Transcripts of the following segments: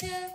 Yeah.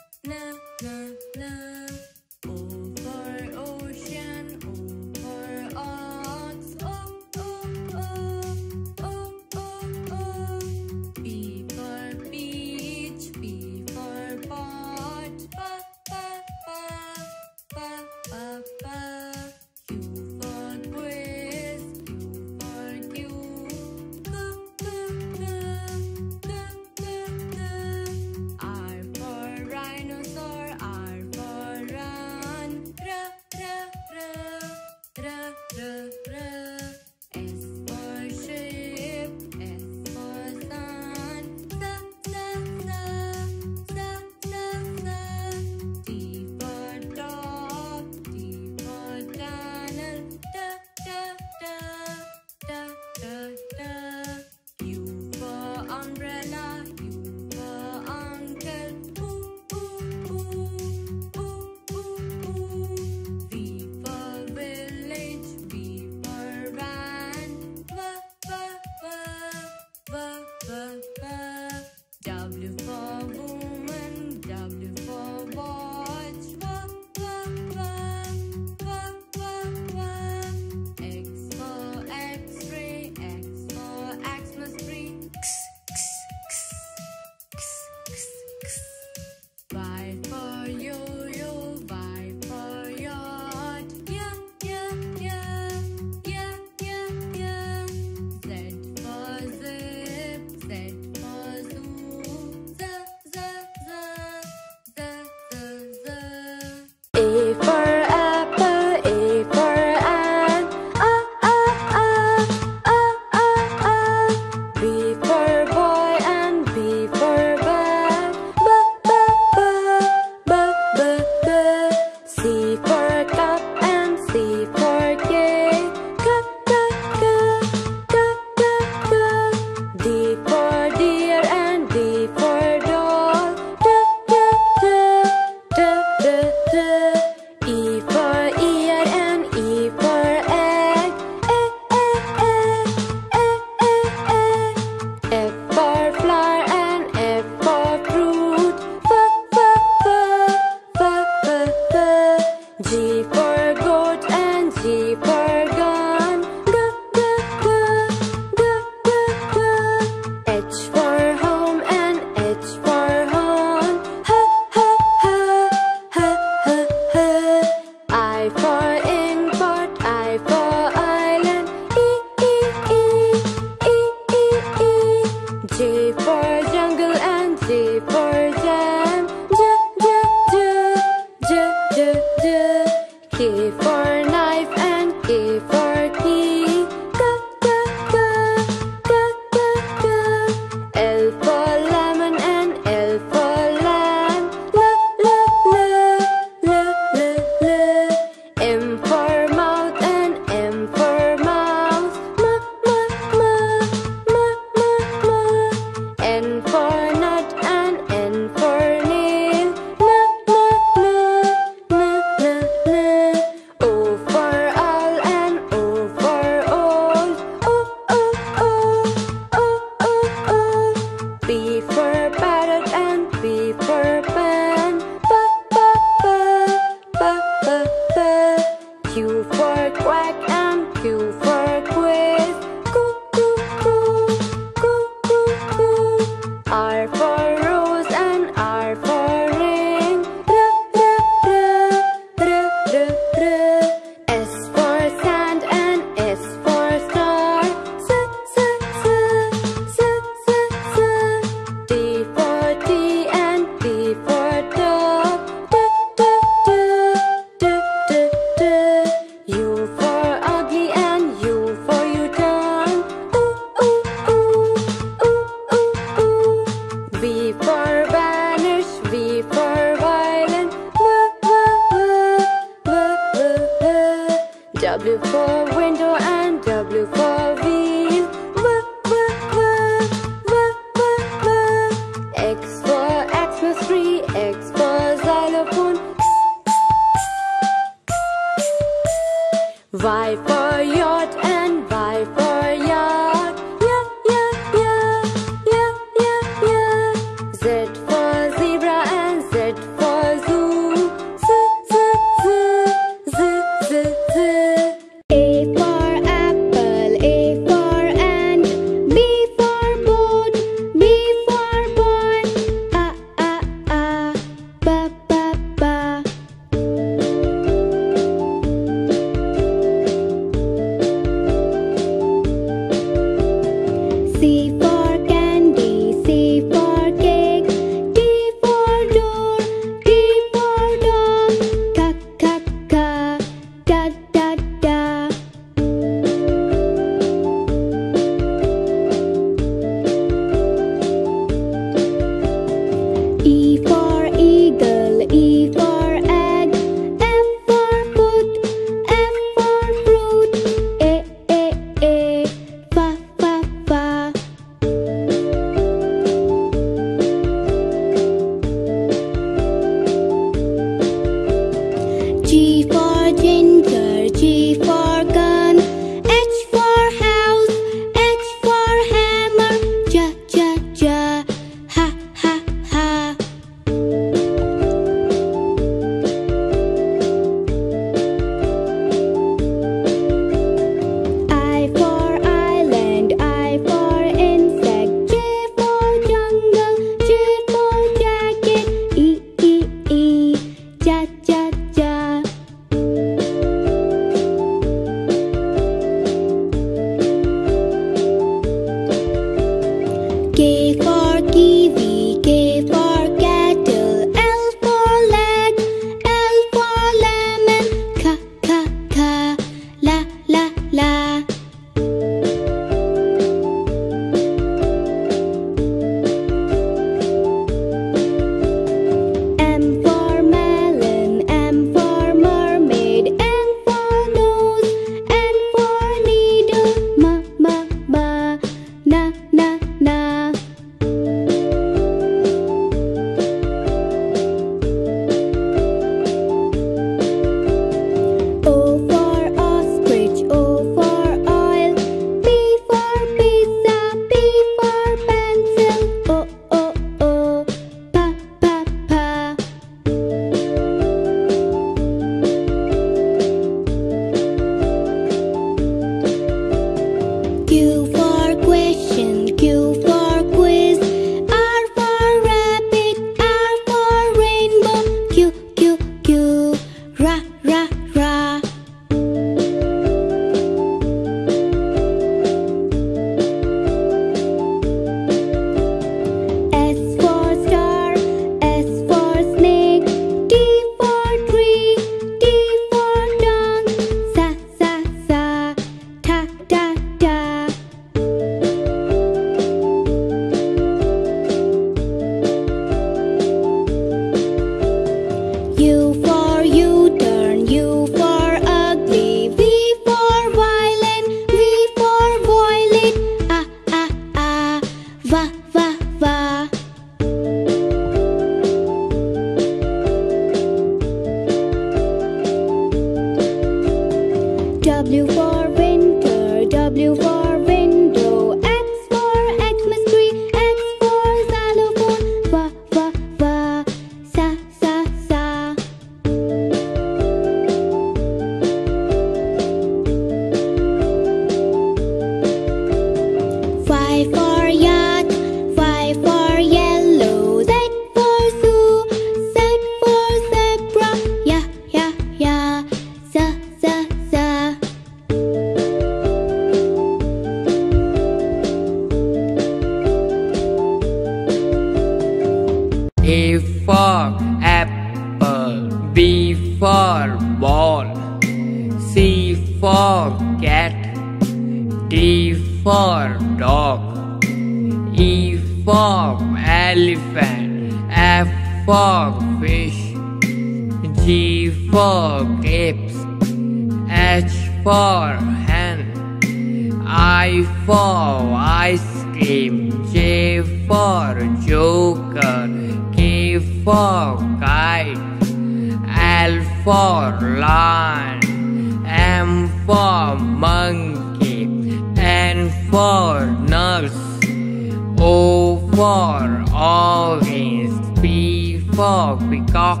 O for orange. P for peacock.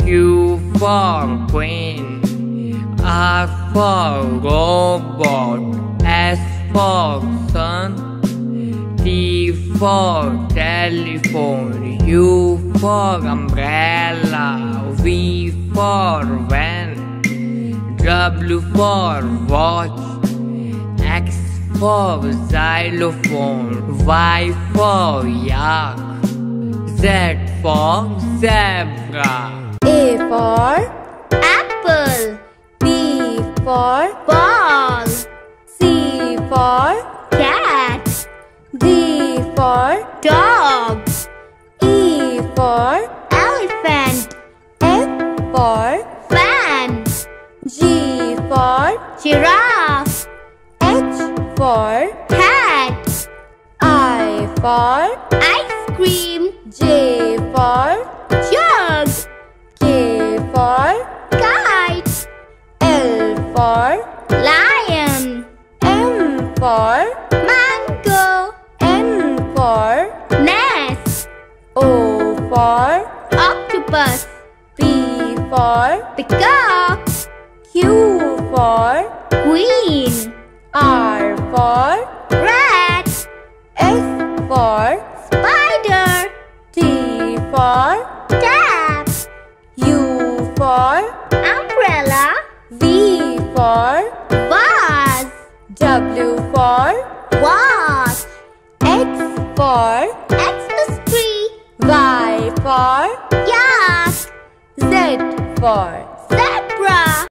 Q for queen. R for robot. S for sun. T for telephone. U for umbrella. V for van. W for watch. For xylophone. Y for yak. Z for zebra. A for apple. B for ball. C for cat. D for dog. E for elephant. F for fan. G for giraffe. For hat. I for ice cream. J for jug. K for kite. L for lion. M for mango. N for nest. O for octopus. P for peacock. Q for queen. R for rat. S for spider. T for tap. U for umbrella. V for vase. W for watch. X for Xmas tree. Y for yak. Z for